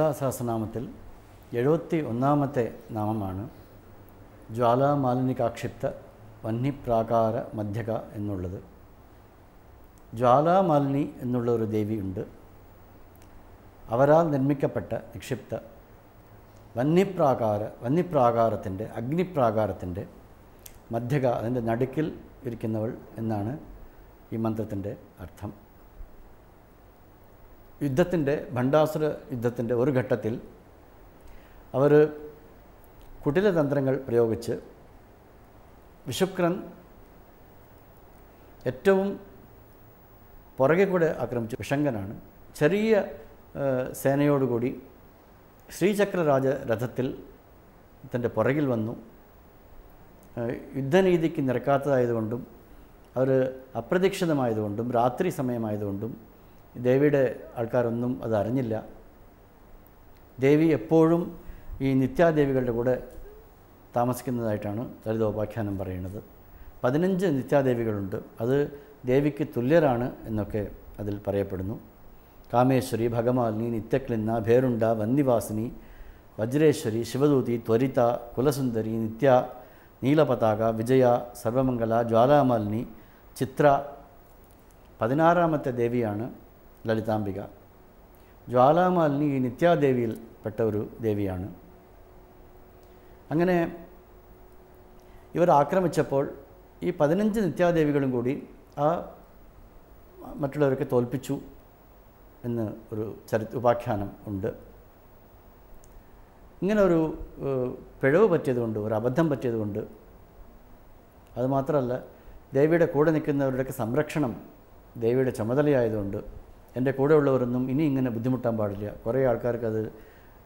ലളിതാ സഹസ്രനാമത്തിൽ എഴുപത്തി ഒന്നാമത്തെ നാമമാണ് ജ്വാലാമാലിനികാക്ഷിപ്ത വന്യപ്രാകാര മധ്യക എന്നുള്ളത്. ജ്വാലാമാലിനി എന്നുള്ള ഒരു ദേവിയുണ്ട്. അവരാൽ നിർമ്മിക്കപ്പെട്ട നിക്ഷിപ്ത വന്യപ്രാകാര വന്യപ്രാകാരത്തിന്റെ അഗ്നിപ്രാകാരത്തിന്റെ മധ്യക അതിന്റെ നടുക്കിൽ ഇരിക്കുന്നവൾ എന്നാണ് ഈ മന്ത്രത്തിന്റെ അർത്ഥം. യുദ്ധത്തിന്റെ ഭണ്ഡാസുര യുദ്ധത്തിന്റെ ഒരു ഘട്ടത്തിൽ അവർ കുടിലതന്ത്രങ്ങൾ പ്രയോഗിച്ച് വിഷുക്രൻ ഏറ്റവും പുറകെ കൂടെ ആക്രമിച്ച വിഷങ്കനാണ് ചെറിയ സേനയോടുകൂടി ശ്രീചക്രരാജ രഥത്തിൽ തന്റെ പുറകിൽ വന്നു. യുദ്ധനീതിക്ക് നിരക്കാത്തതായതുകൊണ്ടും അവർ അപ്രതീക്ഷിതമായതുകൊണ്ടും രാത്രി സമയമായതുകൊണ്ടും ദേവിയുടെ ആൾക്കാരൊന്നും അത് അറിഞ്ഞില്ല. ദേവി എപ്പോഴും ഈ നിത്യാദേവികളുടെ കൂടെ താമസിക്കുന്നതായിട്ടാണ് ലളിതോപാഖ്യാനം പറയുന്നത്. പതിനഞ്ച് നിത്യാദേവികളുണ്ട്. അത് ദേവിക്ക് തുല്യരാണ് എന്നൊക്കെ അതിൽ പറയപ്പെടുന്നു. കാമേശ്വരി ഭഗമാലിനി നിത്യക്ലിന്ന ഭേരുണ്ട വന്ദിവാസിനി വജ്രേശ്വരി ശിവദൂതി ത്വരിത കുലസുന്ദരി നിത്യ നീലപതാക വിജയ സർവമംഗല ജ്വാലാമാലിനി ചിത്ര. പതിനാറാമത്തെ ദേവിയാണ് ലളിതാംബിക. ജ്വാലാമാലിനി ഈ നിത്യാദേവിയിൽ പെട്ട ഒരു ദേവിയാണ്. അങ്ങനെ ഇവർ ആക്രമിച്ചപ്പോൾ ഈ പതിനഞ്ച് നിത്യാദേവികളും കൂടി ആ മറ്റുള്ളവരൊക്കെ തോൽപ്പിച്ചു എന്ന് ഒരു ചരി ഉപാഖ്യാനം ഉണ്ട്. ഇങ്ങനെ ഒരു പിഴവ് പറ്റിയതുകൊണ്ട് ഒരു അബദ്ധം പറ്റിയതുകൊണ്ട് അതുമാത്രമല്ല ദേവിയുടെ കൂടെ നിൽക്കുന്നവരുടെയൊക്കെ സംരക്ഷണം ദേവിയുടെ ചുമതലയായതുകൊണ്ട് എന്റെ കൂടെ ഉള്ളവരൊന്നും ഇനി ഇങ്ങനെ ബുദ്ധിമുട്ടാൻ പാടില്ല. കുറേ ആൾക്കാർക്ക് അത്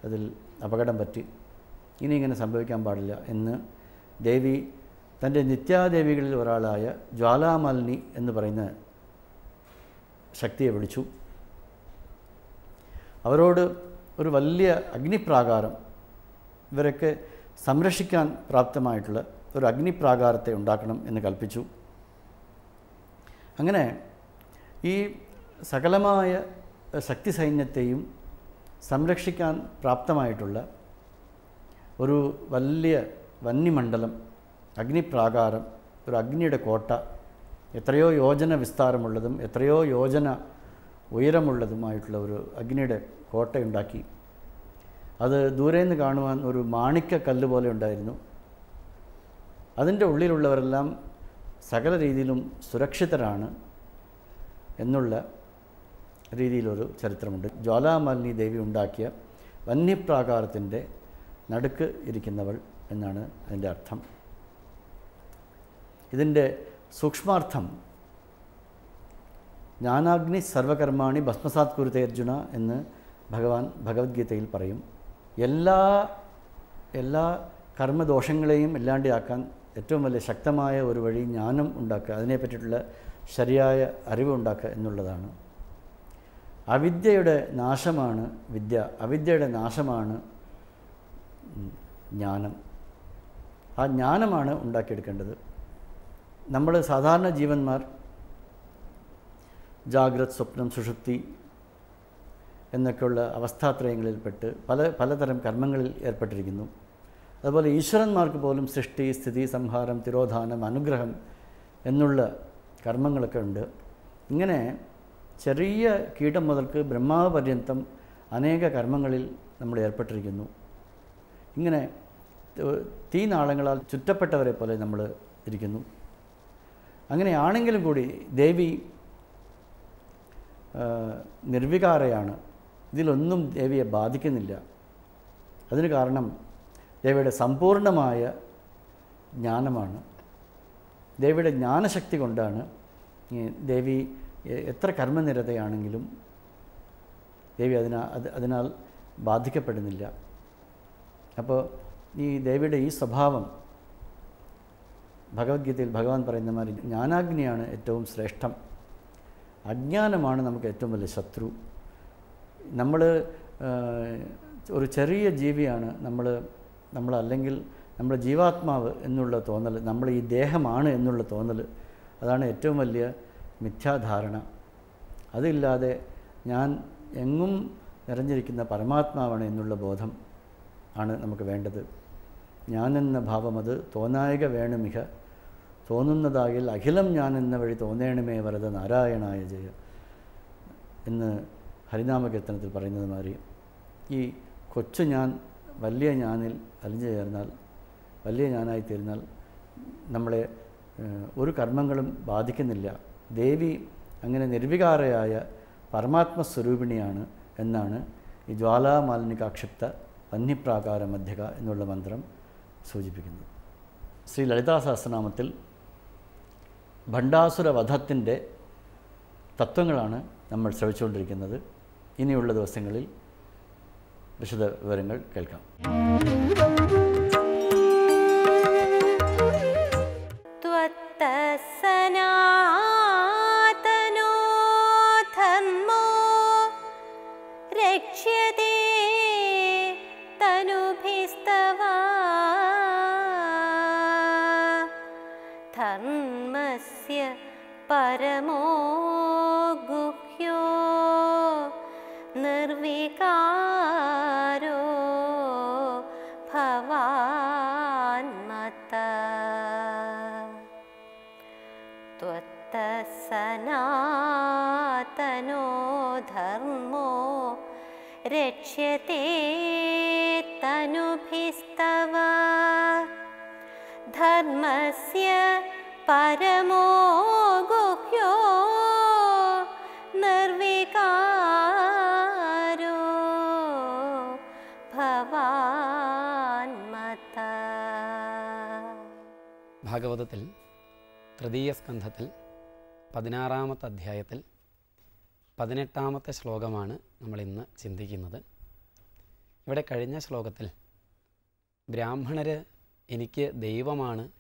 അതിൽ അപകടം പറ്റി. ഇനി ഇങ്ങനെ സംഭവിക്കാൻ പാടില്ല എന്ന് ദേവി തന്റെ നിത്യാദേവികളിൽ ഒരാളായ ജ്വാലാമാലിനി എന്ന് പറയുന്ന ശക്തിയെ വിളിച്ചു. അവരോട് ഒരു വലിയ അഗ്നിപ്രാകാരം ഇവരൊക്കെ സംരക്ഷിക്കാൻ പ്രാപ്തമായിട്ടുള്ള ഒരു അഗ്നിപ്രാകാരത്തെ ഉണ്ടാക്കണം എന്ന് കൽപ്പിച്ചു. അങ്ങനെ ഈ സകലമായ ശക്തി സൈന്യത്തെയും സംരക്ഷിക്കാൻ പ്രാപ്തമായിട്ടുള്ള ഒരു വലിയ വന്യമണ്ഡലം അഗ്നിപ്രാകാരം ഒരു അഗ്നിയുടെ കോട്ട എത്രയോ യോജന വിസ്താരമുള്ളതും എത്രയോ യോജന ഉയരമുള്ളതുമായിട്ടുള്ള ഒരു അഗ്നിയുടെ കോട്ടയുണ്ടാക്കി. അത് ദൂരെ നിന്ന് കാണുവാൻ ഒരു മാണിക്ക കല്ല് പോലെ ഉണ്ടായിരുന്നു. അതിന്റെ ഉള്ളിലുള്ളവരെല്ലാം സകല രീതിയിലും സുരക്ഷിതരാണ് എന്നുള്ള രീതിയിലൊരു ചരിത്രമുണ്ട്. ജ്വാലാമാലിനി ദേവി ഉണ്ടാക്കിയ വന്യപ്രാകാരത്തിന്റെ നടുക്ക് ഇരിക്കുന്നവൾ എന്നാണ് അതിന്റെ അർത്ഥം. ഇതിന്റെ സൂക്ഷ്മാർത്ഥം ജ്ഞാനാഗ്നി സർവകർമാണി ഭസ്മസാത് കുരുത്തെ അർജുന എന്ന് ഭഗവാൻ ഭഗവത്ഗീതയിൽ പറയും. എല്ലാ എല്ലാ കർമ്മദോഷങ്ങളെയും ഇല്ലാണ്ടാക്കാൻ ഏറ്റവും വലിയ ശക്തമായ ഒരു വഴി ജ്ഞാനം ഉണ്ടാക്കുക അതിനെ പറ്റിയിട്ടുള്ള ശരിയായ അറിവ് ഉണ്ടാക്കുക എന്നുള്ളതാണ്. അവിദ്യയുടെ നാശമാണ് വിദ്യ അവിദ്യയുടെ നാശമാണ് ജ്ഞാനം. ആ ജ്ഞാനമാണ് ഉണ്ടാക്കിയെടുക്കേണ്ടത്. നമ്മൾ സാധാരണ ജീവന്മാർ ജാഗ്രത് സ്വപ്നം സുഷുപ്തി എന്നൊക്കെയുള്ള അവസ്ഥാത്രയങ്ങളിൽപ്പെട്ട് പല പലതരം കർമ്മങ്ങളിൽ ഏർപ്പെട്ടിരിക്കുന്നു. അതുപോലെ ഈശ്വരന്മാർക്ക് പോലും സൃഷ്ടി സ്ഥിതി സംഹാരം തിരോധാനം അനുഗ്രഹം എന്നുള്ള കർമ്മങ്ങളൊക്കെ ഉണ്ട്. ഇങ്ങനെ ചെറിയ കീടം മുതൽക്ക് ബ്രഹ്മാവ് പര്യന്തം അനേക കർമ്മങ്ങളിൽ നമ്മൾ ഏർപ്പെട്ടിരിക്കുന്നു. ഇങ്ങനെ തീനാളങ്ങളാൽ ചുറ്റപ്പെട്ടവരെ പോലെ നമ്മൾ ഇരിക്കുന്നു. അങ്ങനെയാണെങ്കിലും കൂടി ദേവി നിർവികാരയാണ്. ഇതിലൊന്നും ദേവിയെ ബാധിക്കുന്നില്ല. അതിന് കാരണം ദേവിയുടെ സമ്പൂർണമായ ജ്ഞാനമാണ്. ദേവിയുടെ ജ്ഞാനശക്തി കൊണ്ടാണ് ദേവി എത്ര കർമ്മനിരതയാണെങ്കിലും ദേവി അതിനാ അത് അതിനാൽ ബാധിക്കപ്പെടുന്നില്ല. അപ്പോൾ ഈ ദേവിയുടെ ഈ സ്വഭാവം ഭഗവത്ഗീതയിൽ ഭഗവാൻ പറയുന്ന മാതിരി ജ്ഞാനാഗ്നിയാണ് ഏറ്റവും ശ്രേഷ്ഠം. അജ്ഞാനമാണ് നമുക്ക് ഏറ്റവും വലിയ ശത്രു. നമ്മൾ ഒരു ചെറിയ ജീവിയാണ് നമ്മൾ നമ്മളല്ലെങ്കിൽ നമ്മുടെ ജീവാത്മാവ് എന്നുള്ള തോന്നൽ നമ്മൾ ഈ ദേഹമാണ് എന്നുള്ള തോന്നൽ അതാണ് ഏറ്റവും വലിയ മിഥ്യാധാരണ. അതില്ലാതെ ഞാൻ എങ്ങും നിറഞ്ഞിരിക്കുന്ന പരമാത്മാവാണ് എന്നുള്ള ബോധം ആണ് നമുക്ക് വേണ്ടത്. ഞാനെന്ന ഭാവമത് തോന്നായിക വേണമിക തോന്നുന്നതാകിൽ അഖിലം ഞാൻ എന്ന വഴി തോന്നേണമേ വരത നാരായണായ ജയ എന്ന് ഹരിനാമകീർത്തനത്തിൽ പറയുന്നത് മാതിരി ഈ കൊച്ചു ഞാൻ വലിയ ഞാനിൽ അലിഞ്ഞു ചേർന്നാൽ വലിയ ഞാനായി തീർന്നാൽ നമ്മളെ ഒരു കർമ്മങ്ങളും ബാധിക്കുന്നില്ല. ദേവി അങ്ങനെ നിർവികാരയായ പരമാത്മസ്വരൂപിണിയാണ് എന്നാണ് ഈ ജ്വാലാമാലിനികാക്ഷിപ്ത വന്യപ്രാകാര മധ്യക എന്നുള്ള മന്ത്രം സൂചിപ്പിക്കുന്നത്. ശ്രീ ലളിതാ സഹസ്രനാമത്തിൽ ഭണ്ഡാസുര വധത്തിന്റെ തത്വങ്ങളാണ് നമ്മൾ ശ്രവിച്ചുകൊണ്ടിരിക്കുന്നത്. ഇനിയുള്ള ദിവസങ്ങളിൽ വിശദ വിവരങ്ങൾ കേൾക്കാം. പരമോ യോധത്തിൽ തൃതീയ സ്കന്ധത്തിൽ പതിനാറാമത്തെ അധ്യായത്തിൽ പതിനെട്ടാമത്തെ ശ്ലോകമാണ് നമ്മൾ ഇന്ന് ചിന്തിക്കുന്നത്. ഇവിടെ കഴിഞ്ഞ ശ്ലോകത്തിൽ ബ്രാഹ്മണർ എനിക്ക് ദൈവമാണ്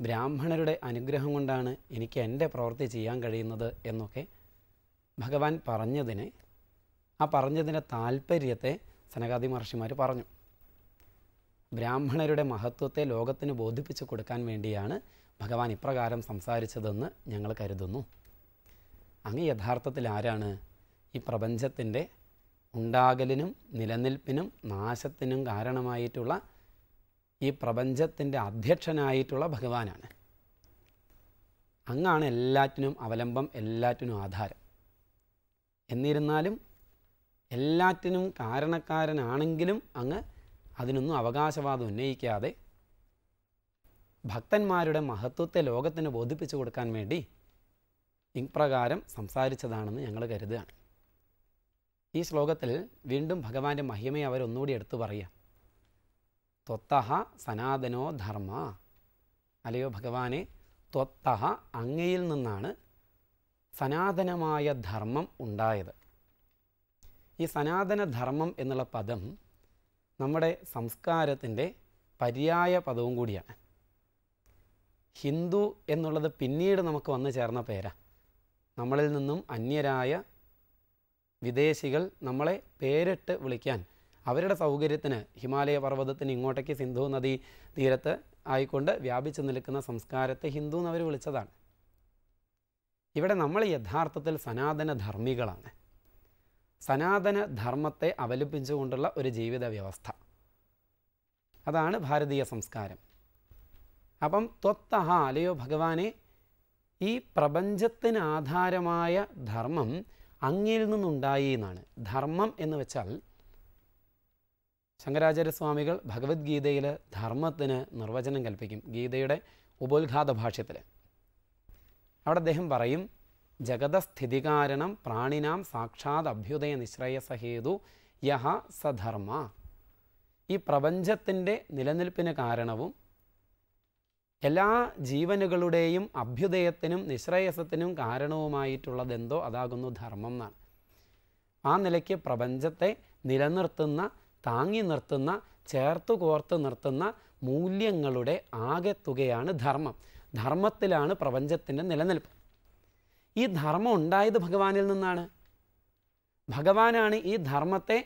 ബ്രാഹ്മണരുടെ അനുഗ്രഹം കൊണ്ടാണ് എനിക്ക് എന്റെ പ്രവൃത്തി ചെയ്യാൻ കഴിയുന്നത് എന്നൊക്കെ ഭഗവാൻ പറഞ്ഞതിന് ആ പറഞ്ഞതിന്റെ താല്പര്യത്തെ സനകാദി മഹർഷിമാർ പറഞ്ഞു. ബ്രാഹ്മണരുടെ മഹത്വത്തെ ലോകത്തിന് ബോധിപ്പിച്ചു കൊടുക്കാൻ വേണ്ടിയാണ് ഭഗവാൻ ഇപ്രകാരം സംസാരിച്ചതെന്ന് ഞങ്ങൾ കരുതുന്നു. അങ്ങ് യഥാർത്ഥത്തിൽ ആരാണ്? ഈ പ്രപഞ്ചത്തിന്റെ ഉണ്ടാകലിനും നിലനിൽപ്പിനും നാശത്തിനും കാരണമായിട്ടുള്ള ഈ പ്രപഞ്ചത്തിന്റെ അധ്യക്ഷനായിട്ടുള്ള ഭഗവാനാണ്. അങ്ങാണ് എല്ലാറ്റിനും അവലംബം എല്ലാറ്റിനും ആധാരം. എന്നിരുന്നാലും എല്ലാറ്റിനും കാരണക്കാരനാണെങ്കിലും അങ്ങ് അതിനൊന്നും അവകാശവാദം ഉന്നയിക്കാതെ ഭക്തന്മാരുടെ മഹത്വത്തെ ലോകത്തിന് ബോധിപ്പിച്ചു കൊടുക്കാൻ വേണ്ടി ഇപ്രകാരം സംസാരിച്ചതാണെന്ന് ഞങ്ങൾ കരുതുകയാണ്. ഈ ശ്ലോകത്തിൽ വീണ്ടും ഭഗവാന്റെ മഹിമയെ അവരൊന്നുകൂടി എടുത്തു പറയുക. ത്വത്തഹ സനാതനോ ധർമ്മ. അല്ലയോ ഭഗവാനെ ത്വത്തഹ അങ്ങയിൽ നിന്നാണ് സനാതനമായ ധർമ്മം ഉണ്ടായത്. ഈ സനാതനധർമ്മം എന്നുള്ള പദം നമ്മുടെ സംസ്കാരത്തിന്റെ പര്യായ പദവും കൂടിയാണ്. ഹിന്ദു എന്നുള്ളത് പിന്നീട് നമുക്ക് വന്നു ചേർന്ന പേരാ. നമ്മളിൽ നിന്നും അന്യരായ വിദേശികൾ നമ്മളെ പേരിട്ട് വിളിക്കാൻ അവരുടെ സൗകര്യത്തിന് ഹിമാലയ പർവതത്തിന് ഇങ്ങോട്ടേക്ക് സിന്ധു നദി തീരത്ത് ആയിക്കൊണ്ട് വ്യാപിച്ചു നിൽക്കുന്ന സംസ്കാരത്തെ ഹിന്ദു എന്നവർ വിളിച്ചതാണ്. ഇവിടെ നമ്മൾ യഥാർത്ഥത്തിൽ സനാതന ധർമ്മികളാണ് സനാതന ധർമ്മത്തെ അവലംബിച്ചുകൊണ്ടുള്ള ഒരു ജീവിത വ്യവസ്ഥ അതാണ് ഭാരതീയ സംസ്കാരം. അപ്പം ത്വത്തഹ അല്ലയോ ഭഗവാനെ ഈ പ്രപഞ്ചത്തിന് ആധാരമായ ധർമ്മം അങ്ങിൽ നിന്നുണ്ടായി എന്നാണ്. ധർമ്മം എന്ന് വെച്ചാൽ ശങ്കരാചാര്യസ്വാമികൾ ഭഗവത്ഗീതയിൽ ധർമ്മത്തിന് നിർവചനം കൽപ്പിക്കും ഗീതയുടെ ഉപോത്ഘാത ഭാഷ്യത്തിൽ അവിടെ അദ്ദേഹം പറയും ജഗതസ്ഥിതികാരണം പ്രാണിനാം സാക്ഷാത് അഭ്യുദയ നിശ്രയസഹേതു യഹ സധർമ്മ. ഈ പ്രപഞ്ചത്തിന്റെ നിലനിൽപ്പിന് കാരണവും എല്ലാ ജീവനുകളുടെയും അഭ്യുദയത്തിനും നിശ്രയസത്തിനും കാരണവുമായിട്ടുള്ളതെന്തോ അതാകുന്നു ധർമ്മം എന്നാണ്. ആ നിലയ്ക്ക് പ്രപഞ്ചത്തെ നിലനിർത്തുന്ന താങ്ങി നിർത്തുന്ന ചേർത്തു കോർത്ത് നിർത്തുന്ന മൂല്യങ്ങളുടെ ആകെത്തുകയാണ് ധർമ്മം. ധർമ്മത്തിലാണ് പ്രപഞ്ചത്തിന്റെ നിലനിൽപ്പ്. ഈ ധർമ്മം ഉണ്ടായത് ഭഗവാനിൽ നിന്നാണ്. ഭഗവാനാണ് ഈ ധർമ്മത്തെ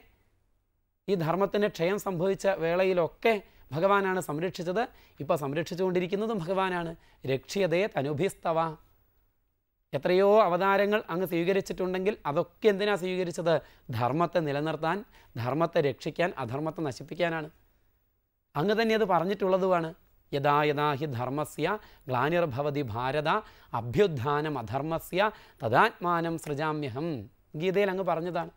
ഈ ധർമ്മത്തിന് ക്ഷയം സംഭവിച്ച വേളയിലൊക്കെ ഭഗവാനാണ് സംരക്ഷിച്ചത്. ഇപ്പോൾ സംരക്ഷിച്ചുകൊണ്ടിരിക്കുന്നതും ഭഗവാനാണ്. രക്ഷിയതേ തനുഭിസ്തവ. എത്രയോ അവതാരങ്ങൾ അങ്ങ് സ്വീകരിച്ചിട്ടുണ്ടെങ്കിൽ അതൊക്കെ എന്തിനാണ് സ്വീകരിച്ചത്? ധർമ്മത്തെ നിലനിർത്താൻ ധർമ്മത്തെ രക്ഷിക്കാൻ അധർമ്മത്തെ നശിപ്പിക്കാനാണ്. അങ്ങ് തന്നെ അത് പറഞ്ഞിട്ടുള്ളതുമാണ്. യഥാ യഥാ ഹി ധർമ്മസ്യ ഗ്ലാനിർഭവതി ഭാരത അഭ്യുത്ഥാനം അധർമ്മസ്യ തദാത്മാനം സൃജാമ്യഹം. ഗീതയിൽ അങ്ങ് പറഞ്ഞതാണ്.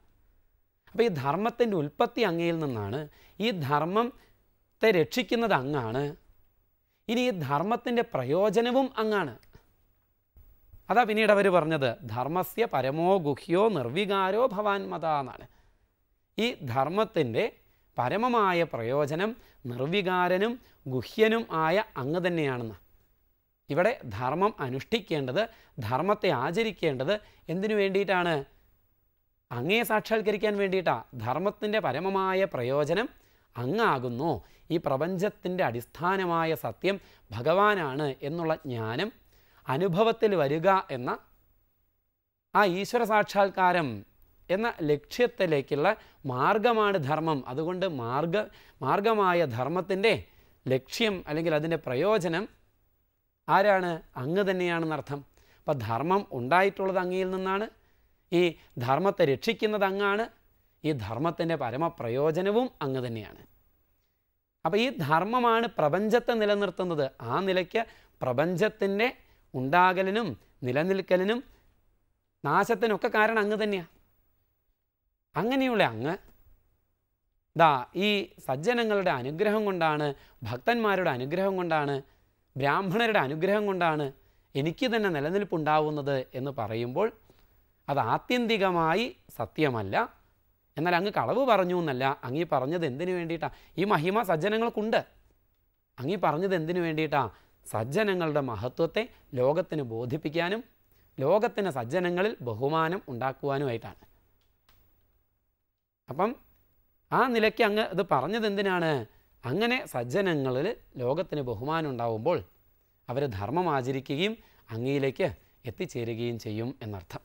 അപ്പോൾ ഈ ധർമ്മത്തിന്റെ ഉൽപ്പത്തി അങ്ങയിൽ നിന്നാണ് ഈ ധർമ്മത്തെ രക്ഷിക്കുന്നത് അങ്ങാണ്. ഇനി ഈ ധർമ്മത്തിന്റെ പ്രയോജനവും അങ്ങാണ്. അതാ പിന്നീട് അവർ പറഞ്ഞത് ധർമ്മസ്യ പരമോ ഗുഹ്യോ നിർവികാരോ ഭവാൻ മത എന്നാണ്. ഈ ധർമ്മത്തിന്റെ പരമമായ പ്രയോജനം നിർവികാരനും ഗുഹ്യനും ആയ അങ്ങ് തന്നെയാണെന്ന്. ഇവിടെ ധർമ്മം അനുഷ്ഠിക്കേണ്ടത് ധർമ്മത്തെ ആചരിക്കേണ്ടത് എന്തിനു വേണ്ടിയിട്ടാണ്? അങ്ങയെ സാക്ഷാത്കരിക്കാൻ വേണ്ടിയിട്ടാണ് ധർമ്മത്തിന്റെ പരമമായ പ്രയോജനം അങ്ങാകുന്നു. ഈ പ്രപഞ്ചത്തിന്റെ അടിസ്ഥാനമായ സത്യം ഭഗവാനാണ് എന്നുള്ള ജ്ഞാനം അനുഭവത്തിൽ വരിക എന്ന ആ ഈശ്വര സാക്ഷാത്കാരം എന്ന ലക്ഷ്യത്തിലേക്കുള്ള മാർഗമാണ് ധർമ്മം. അതുകൊണ്ട് മാർഗ മാർഗമായ ധർമ്മത്തിന്റെ ലക്ഷ്യം അല്ലെങ്കിൽ അതിന്റെ പ്രയോജനം ആരാണ്? അങ്ങ് തന്നെയാണെന്നർത്ഥം അപ്പം ധർമ്മം ഉണ്ടായിട്ടുള്ളത് അങ്ങയിൽ നിന്നാണ്. ഈ ധർമ്മത്തെ രക്ഷിക്കുന്നത് അങ്ങാണ്. ഈ ധർമ്മത്തിന്റെ പരമപ്രയോജനവും അങ്ങ് തന്നെയാണ്. അപ്പോൾ ഈ ധർമ്മമാണ് പ്രപഞ്ചത്തെ നിലനിർത്തുന്നത്. ആ നിലയ്ക്ക് പ്രപഞ്ചത്തിന്റെ ഉണ്ടാകലിനും നിലനിൽക്കലിനും നാശത്തിനൊക്കെ കാരണം അങ്ങ് തന്നെയാണ് അങ്ങനെയുള്ള അങ്ങ്. ദാ ഈ സജ്ജനങ്ങളുടെ അനുഗ്രഹം കൊണ്ടാണ് ഭക്തന്മാരുടെ അനുഗ്രഹം കൊണ്ടാണ് ബ്രാഹ്മണരുടെ അനുഗ്രഹം കൊണ്ടാണ് എനിക്ക് തന്നെ നിലനിൽപ്പുണ്ടാവുന്നത് എന്ന് പറയുമ്പോൾ അത് ആത്യന്തികമായി സത്യമല്ല. എന്നാൽ അങ്ങ് കളവ് പറഞ്ഞു എന്നല്ല അങ്ങീ പറഞ്ഞത് എന്തിനു വേണ്ടിയിട്ടാണ് ഈ മഹിമ സജ്ജനങ്ങൾക്കുണ്ട്. അങ്ങീ പറഞ്ഞത് എന്തിനു വേണ്ടിയിട്ടാണ് സജ്ജനങ്ങളുടെ മഹത്വത്തെ ലോകത്തിന് ബോധിപ്പിക്കാനും ലോകത്തിന് സജ്ജനങ്ങളിൽ ബഹുമാനം ഉണ്ടാക്കുവാനുമായിട്ടാണ്. അപ്പം ആ നിലയ്ക്ക് അങ്ങ് ഇത് പറഞ്ഞത് എന്തിനാണ്? അങ്ങനെ സജ്ജനങ്ങളിൽ ലോകത്തിന് ബഹുമാനം ഉണ്ടാവുമ്പോൾ അവർ ധർമ്മം ആചരിക്കുകയും അങ്ങയിലേക്ക് എത്തിച്ചേരുകയും ചെയ്യും എന്നർത്ഥം.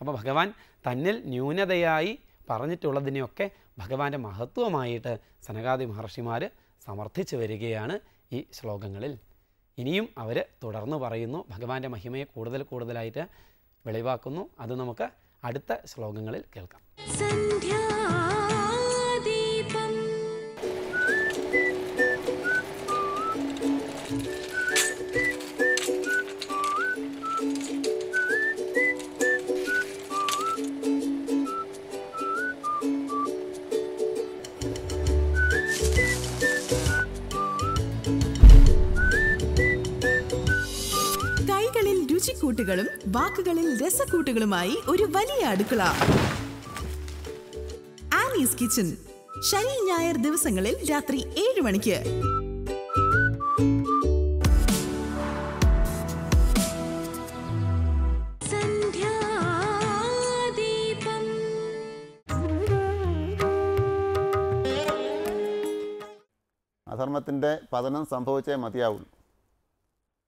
അപ്പോൾ ഭഗവാൻ തന്നിൽ ന്യൂനതയായി പറഞ്ഞിട്ടുള്ളതിനെയൊക്കെ ഭഗവാന്റെ മഹത്വമായിട്ട് സനകാദി മഹർഷിമാർ സമർത്ഥിച്ചു വരികയാണ് ഈ ശ്ലോകങ്ങളിൽ. ഇനിയും അവർ തുടർന്ന് പറയുന്നു. ഭഗവാന്റെ മഹിമയെ കൂടുതൽ കൂടുതലായിട്ട് വെളിവാക്കുന്നു. അത് നമുക്ക് അടുത്ത ശ്ലോകങ്ങളിൽ കേൾക്കാം. രുചിക്കൂട്ടുകളും വാക്കുകളിൽ രസക്കൂട്ടുകളുമായി ഒരു വലിയ അടുക്കള. Annie's kitchen. ശനി ഞായർ ദിവസങ്ങളിൽ രാത്രി ഏഴ് മണിക്ക്. സന്ധ്യാദീപം. അധർമ്മത്തിന്റെ പതനം സംഭവിച്ചേ മതിയാവുള്ളൂ.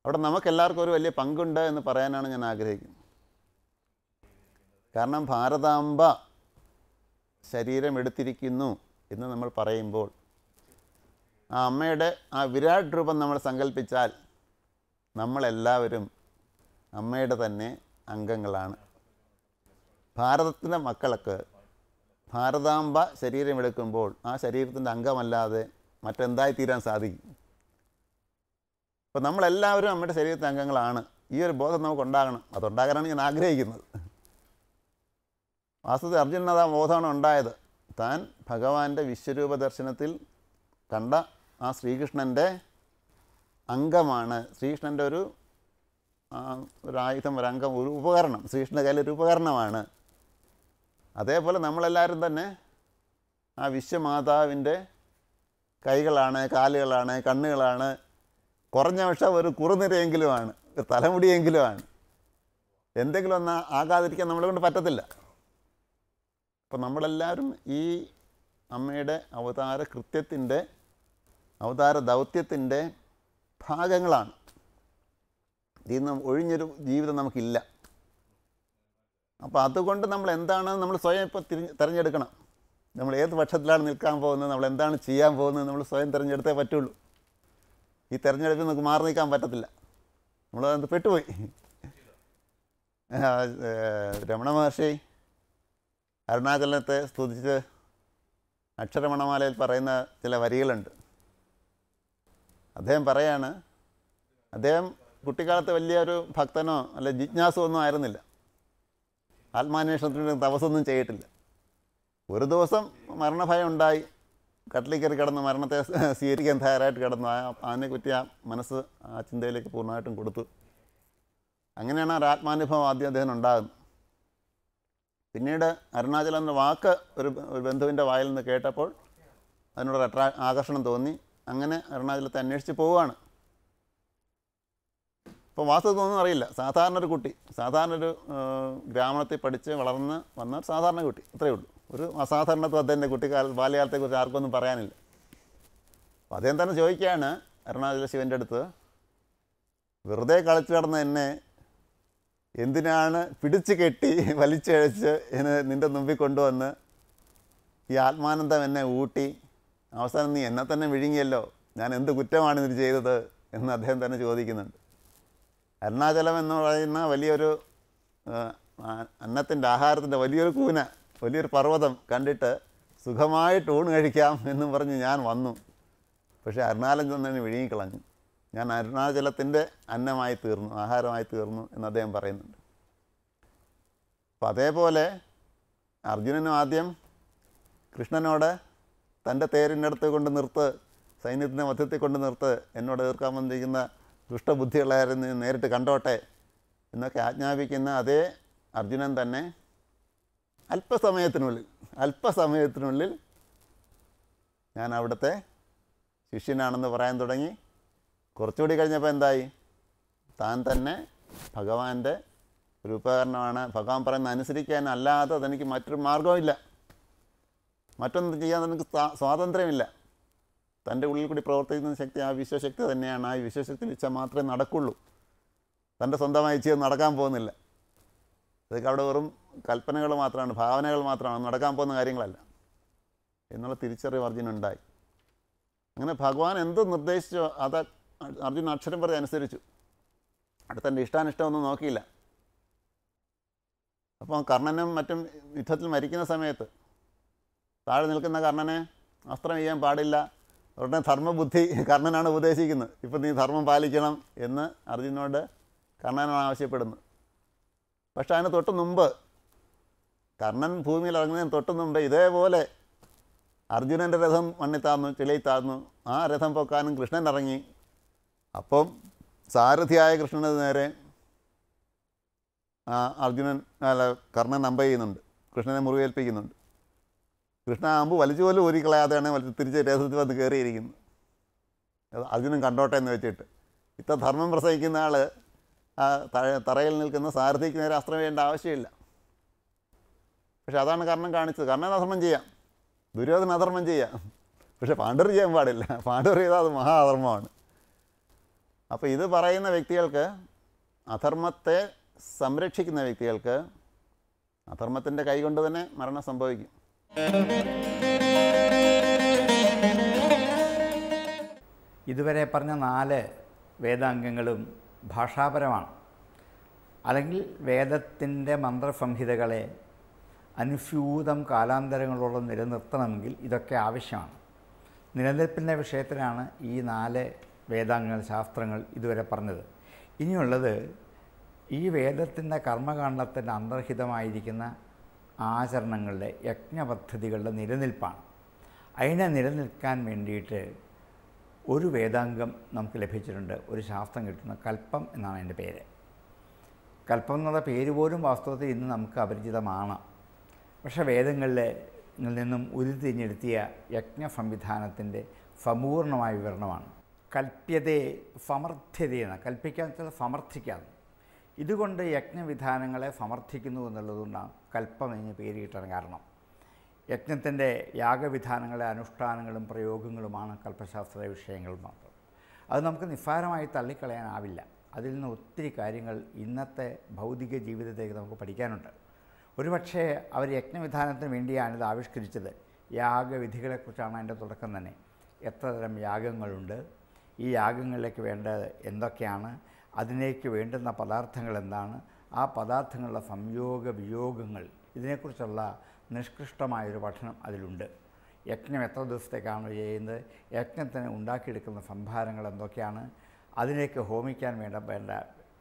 അവിടെ നമുക്കെല്ലാവർക്കും ഒരു വലിയ പങ്കുണ്ട് എന്ന് പറയാനാണ് ഞാൻ ആഗ്രഹിക്കുന്നത്. കാരണം ഭാരതാംബ ശരീരം എടുത്തിരിക്കുന്നു എന്ന് നമ്മൾ പറയുമ്പോൾ ആ അമ്മയുടെ ആ വിരാട് രൂപം നമ്മൾ സങ്കല്പിച്ചാൽ നമ്മളെല്ലാവരും അമ്മയുടെ തന്നെ അംഗങ്ങളാണ്. ഭാരതത്തിന്റെ മക്കൾക്ക് ഭാരതാംബ ശരീരമെടുക്കുമ്പോൾ ആ ശരീരത്തിന്റെ അംഗമല്ലാതെ മറ്റെന്തായി തീരാൻ സാധിക്കും? അപ്പോൾ നമ്മളെല്ലാവരും നമ്മുടെ ശരീരത്തിന്റെ അംഗങ്ങളാണ്. ഈ ഒരു ബോധം നമുക്ക് ഉണ്ടാകണം അതുണ്ടാകാനാണ് ഞാൻ ആഗ്രഹിക്കുന്നത്. വാസ്തവത്തിൽ അത് ആ ബോധമാണ് ഉണ്ടായത്. താൻ ഭഗവാന്റെ വിശ്വരൂപ ദർശനത്തിൽ കണ്ട ആ ശ്രീകൃഷ്ണന്റെ അംഗമാണ്. ശ്രീകൃഷ്ണന്റെ ഒരു ഒരു ആയുധം ഒരു അംഗം ഒരു ഉപകരണം. ശ്രീകൃഷ്ണന്റെ കയ്യിൽ ഒരു ഉപകരണമാണ്. അതേപോലെ നമ്മളെല്ലാവരും തന്നെ ആ വിശ്വമാതാവിന്റെ കൈകളാണ് കാലുകളാണ് കണ്ണുകളാണ് കുറഞ്ഞ പക്ഷം ഒരു കുറുനിരയെങ്കിലുമാണ് ഒരു തലമുടിയെങ്കിലുമാണ്. എന്തെങ്കിലും ഒന്ന് ആകാതിരിക്കാൻ നമ്മളെ കൊണ്ട് പറ്റത്തില്ല. അപ്പം നമ്മളെല്ലാവരും ഈ അമ്മയുടെ അവതാര കൃത്യത്തിന്റെ അവതാര ദൗത്യത്തിന്റെ ഭാഗങ്ങളാണ്. ഇതിൽ നിന്ന് ഒഴിഞ്ഞൊരു ജീവിതം നമുക്കില്ല. അപ്പോൾ അതുകൊണ്ട് നമ്മൾ എന്താണ് നമ്മൾ സ്വയം ഇപ്പോൾ തിരിഞ്ഞ് തിരഞ്ഞെടുക്കണം. നമ്മൾ ഏത് പക്ഷത്തിലാണ് നിൽക്കാൻ പോകുന്നത് നമ്മൾ എന്താണ് ചെയ്യാൻ പോകുന്നത് നമ്മൾ സ്വയം തിരഞ്ഞെടുത്തേ പറ്റുള്ളൂ. ഈ തിരഞ്ഞെടുപ്പിൽ നമുക്ക് മാറി നിൽക്കാൻ പറ്റത്തില്ല. നമ്മൾ അത് പെട്ടുപോയി. രമണ മഹർഷി അരുണാചലത്തെ സ്തുതിച്ച് അക്ഷരമണമാലയിൽ പറയുന്ന ചില വരികളുണ്ട്. അദ്ദേഹം പറയാണ് അദ്ദേഹം കുട്ടിക്കാലത്ത് വലിയൊരു ഭക്തനോ അല്ല ജിജ്ഞാസോ ഒന്നും ആയിരുന്നില്ല. ആത്മാന്വേഷണത്തിന് തപസ്സൊന്നും ചെയ്തിട്ടില്ല. ഒരു ദിവസം മരണഭയം ഉണ്ടായി. കട്ടിലിൽ കയറി കിടന്ന് മരണത്തെ സ്വീകരിക്കാൻ തയ്യാറായിട്ട് കിടന്നു. ആ അതിനെപ്പറ്റി ആ മനസ്സ് ആ ചിന്തയിലേക്ക് പൂർണമായിട്ടും കൊടുത്തു. അങ്ങനെയാണ് ആ ആത്മാനുഭവം ആദ്യം അദ്ദേഹം ഉണ്ടാകുന്നത്. പിന്നീട് അരുണാചലം എന്ന വാക്ക് ഒരു ഒരു ബന്ധുവിന്റെ വായിൽ നിന്ന് കേട്ടപ്പോൾ അതിനോട് അട്രാ ആകർഷണം തോന്നി. അങ്ങനെ അരുണാചലത്തെ അന്വേഷിച്ച് പോവുകയാണ്. ഇപ്പോൾ വാസ്തവത്തൊന്നും അറിയില്ല. സാധാരണ ഒരു കുട്ടി സാധാരണ ഒരു ഗ്രാമത്തിൽ പഠിച്ച് വളർന്ന് വന്ന സാധാരണ കുട്ടി അത്രയേ ഉള്ളൂ. ഒരു അസാധാരണത്വം അദ്ദേഹത്തിന്റെ കുട്ടിക്കാല ബാല്യകാലത്തെക്കുറിച്ച് ആർക്കൊന്നും പറയാനില്ല. അപ്പോൾ അദ്ദേഹം തന്നെ ചോദിക്കുകയാണ് അരുണാചല ശിവന്റെ അടുത്ത് വെറുതെ കളിച്ചു നടന്ന എന്നെ എന്തിനാണ് പിടിച്ച് കെട്ടി വലിച്ചഴച്ച് എന്നെ നിന്റെ മുമ്പിൽ കൊണ്ടുവന്ന് ഈ ആത്മാനന്ദം എന്നെ ഊട്ടി? അവസാനം നീ എന്നെ തന്നെ വിഴുങ്ങിയല്ലോ. ഞാൻ എന്ത് കുറ്റമാണ് ഇതിന് ചെയ്തത്? എന്ന് അദ്ദേഹം തന്നെ ചോദിക്കുന്നുണ്ട്. അരുണാചലം എന്ന് പറയുന്ന വലിയൊരു അന്നത്തിന്റെ ആഹാരത്തിന്റെ വലിയൊരു കൂന വലിയൊരു പർവതം കണ്ടിട്ട് സുഖമായിട്ട് ഊണ് കഴിക്കാം എന്നും പറഞ്ഞ് ഞാൻ വന്നു. പക്ഷേ അരുണാചലം തന്നെ വിഴുങ്ങിക്കളഞ്ഞു. ഞാൻ അരുണാചലത്തിന്റെ അന്നമായി തീർന്നു ആഹാരമായി തീർന്നു എന്ന് അദ്ദേഹം പറയുന്നുണ്ട്. അപ്പം അതേപോലെ അർജുനനും ആദ്യം കൃഷ്ണനോട് തന്റെ തേരിന്റെ അടുത്ത് കൊണ്ട് നിർത്ത് സൈന്യത്തിന്റെ മധ്യത്തിൽ കൊണ്ട് നിർത്ത് എന്നോട് എതിർക്കാൻ വന്നിരിക്കുന്ന ദുഷ്ടബുദ്ധികളായിരുന്നു നേരിട്ട് കണ്ടോട്ടെ എന്നൊക്കെ ആജ്ഞാപിക്കുന്ന അതേ അർജുനൻ തന്നെ അല്പസമയത്തിനുള്ളിൽ അല്പസമയത്തിനുള്ളിൽ ഞാൻ അവിടുത്തെ ശിഷ്യനാണെന്ന് പറയാൻ തുടങ്ങി. കുറച്ചുകൂടി കഴിഞ്ഞപ്പോൾ എന്തായി? താൻ തന്നെ ഭഗവാന്റെ ഒരു ഉപകരണമാണ്. ഭഗവാൻ പറയുന്ന അനുസരിക്കാൻ അല്ലാതെ തനിക്ക് മറ്റൊരു മാർഗവുമില്ല മറ്റൊന്നും ചെയ്യാൻ തനിക്ക് സ്വാതന്ത്ര്യമില്ല. തന്റെ ഉള്ളിൽ കൂടി പ്രവർത്തിക്കുന്ന ശക്തി ആ വിശ്വശക്തി തന്നെയാണ്. ആ വിശ്വശക്തി വെച്ചാൽ മാത്രമേ നടക്കുള്ളൂ. തന്റെ സ്വന്തമായി ചെയ്ത് നടക്കാൻ പോകുന്നില്ല. അതൊക്കെ അവിടെ വെറും കൽപ്പനകൾ മാത്രമാണ് ഭാവനകൾ മാത്രമാണ് നടക്കാൻ പോകുന്ന കാര്യങ്ങളല്ല. എന്നുള്ള തിരിച്ചറിവ് അർജുനുണ്ടായി അങ്ങനെ ഭഗവാൻ എന്ത് നിർദ്ദേശിച്ചോ അത് അർജുൻ അക്ഷരം പറഞ്ഞ് അനുസരിച്ചു. അടുത്തന്റെ ഇഷ്ടാനിഷ്ടമൊന്നും നോക്കിയില്ല. അപ്പോൾ കർണനും മറ്റും യുദ്ധത്തിൽ മരിക്കുന്ന സമയത്ത് താഴെ നിൽക്കുന്ന കർണനെ അസ്ത്രം ചെയ്യാൻ പാടില്ല. ഉടനെ ധർമ്മബുദ്ധി കർണനാണ് ഉപദേശിക്കുന്നത്. ഇപ്പം നീ ധർമ്മം പാലിക്കണം എന്ന് അർജുനോട് കർണനാണ് ആവശ്യപ്പെടുന്നത് പക്ഷേ അതിന് തൊട്ട് മുമ്പ് കർണൻ ഭൂമിയിൽ ഇറങ്ങുന്നതിന് തൊട്ട് ഇതേപോലെ അർജുനന്റെ രഥം മണ്ണിൽ താന്നു ചിലയിൽ താന്നു ആ രഥം പൊക്കാനും കൃഷ്ണൻ ഇറങ്ങി. അപ്പം സാരഥിയായ കൃഷ്ണന് നേരെ അർജുനൻ അല്ല കർണൻ അമ്പ ചെയ്യുന്നുണ്ട്. കൃഷ്ണനെ മുറിവേൽപ്പിക്കുന്നുണ്ട്. കൃഷ്ണ അമ്പ് വലിച്ചു പോലും ഊരിക്കളയാതെയാണ് വലിച്ച് തിരിച്ച് രഥത്തിൽ വന്ന് കയറിയിരിക്കുന്നത്. അർജുനൻ കണ്ടോട്ടെ എന്ന് വെച്ചിട്ട്. ഇത്ര ധർമ്മം പ്രസംഗിക്കുന്ന ആൾ തറയിൽ നിൽക്കുന്ന സാരഥിക്ക് നേരെ അസ്ത്രം ചെയ്യേണ്ട ആവശ്യമില്ല. പക്ഷെ അതാണ് കാരണം കാണിച്ചത്. കർണൻ അധർമ്മം ചെയ്യാം? ദുര്യോധന അധർമ്മം ചെയ്യാം. പക്ഷെ പാണ്ഡവർ ചെയ്യാൻ പാടില്ല. പാണ്ഡവർ ചെയ്താൽ അത് മഹാ അധർമ്മമാണ്. അപ്പോൾ ഇത് പറയുന്ന വ്യക്തികൾക്ക് അധർമ്മത്തെ സംരക്ഷിക്കുന്ന വ്യക്തികൾക്ക് അധർമ്മത്തിന്റെ കൈകൊണ്ട് തന്നെ മരണം സംഭവിക്കും. ഇതുവരെ പറഞ്ഞ നാല് വേദാംഗങ്ങളും ഭാഷാപരമാണ്. അല്ലെങ്കിൽ വേദത്തിന്റെ മന്ത്രസംഹിതകളെ അനുസ്യൂതം കാലാന്തരങ്ങളോളം നിലനിർത്തണമെങ്കിൽ ഇതൊക്കെ ആവശ്യമാണ്. നിലനിൽപ്പിന്റെ വിഷയത്തിലാണ് ഈ നാല് വേദാംഗങ്ങൾ ശാസ്ത്രങ്ങൾ ഇതുവരെ പറഞ്ഞത്. ഇനിയുള്ളത് ഈ വേദത്തിന്റെ കർമ്മകാണ്ഡത്തിന്റെ അന്തർഹിതമായിരിക്കുന്ന ആചരണങ്ങളുടെ യജ്ഞപദ്ധതികളുടെ നിലനിൽപ്പാണ്. അതിനെ നിലനിൽക്കാൻ വേണ്ടിയിട്ട് ഒരു വേദാംഗം നമുക്ക് ലഭിച്ചിട്ടുണ്ട് ഒരു ശാസ്ത്രം കിട്ടുന്ന കൽപ്പം എന്നാണ് അതിന്റെ പേര്. കൽപ്പം എന്നുള്ള പേര് പോലും വാസ്തവത്തിൽ ഇന്ന് നമുക്ക് അപരിചിതമാണ്. പക്ഷേ വേദങ്ങളിൽ നിന്നും ഉരുത്തിരിഞ്ഞെടുത്തിയ യജ്ഞ സംവിധാനത്തിന്റെ സമ്പൂർണമായ വിവരണമാണ്. കൽപ്യതയെ സമർത്ഥ്യതയെന്ന് കൽപ്പിക്കാൻ വെച്ചാൽ സമർത്ഥിക്കാതെ ഇതുകൊണ്ട് യജ്ഞവിധാനങ്ങളെ സമർത്ഥിക്കുന്നു എന്നുള്ളതുകൊണ്ടാണ് കൽപ്പം എന്ന് പേര് കിട്ടാൻ കാരണം. യജ്ഞത്തിന്റെ യാഗവിധാനങ്ങളെ അനുഷ്ഠാനങ്ങളും പ്രയോഗങ്ങളുമാണ് കൽപ്പശാസ്ത്ര വിഷയങ്ങൾ മാത്രം. അത് നമുക്ക് നിസ്സാരമായി തള്ളിക്കളയാനാവില്ല. അതിൽ നിന്ന് ഒത്തിരി കാര്യങ്ങൾ ഇന്നത്തെ ഭൗതിക ജീവിതത്തേക്ക് നമുക്ക് പഠിക്കാനുണ്ട്. ഒരുപക്ഷേ അവർ യജ്ഞവിധാനത്തിന് വേണ്ടിയാണ് ഇത് ആവിഷ്കരിച്ചത്. യാഗവിധികളെക്കുറിച്ചാണ് അതിന്റെ തുടക്കം തന്നെ. എത്ര തരം യാഗങ്ങളുണ്ട്? ഈ യാഗങ്ങളിലേക്ക് വേണ്ട എന്തൊക്കെയാണ്? അതിലേക്ക് വേണ്ടുന്ന പദാർത്ഥങ്ങൾ എന്താണ്? ആ പദാർത്ഥങ്ങളുടെ സംയോഗ വിയോഗങ്ങൾ ഇതിനെക്കുറിച്ചുള്ള നിഷ്കൃഷ്ടമായൊരു പഠനം അതിലുണ്ട്. യജ്ഞം എത്ര ദിവസത്തേക്കാണ് ചെയ്യുന്നത്? യജ്ഞത്തിന് ഉണ്ടാക്കിയെടുക്കുന്ന സംഭാരങ്ങൾ എന്തൊക്കെയാണ്? അതിലേക്ക് ഹോമിക്കാൻ വേണ്ട വേണ്ട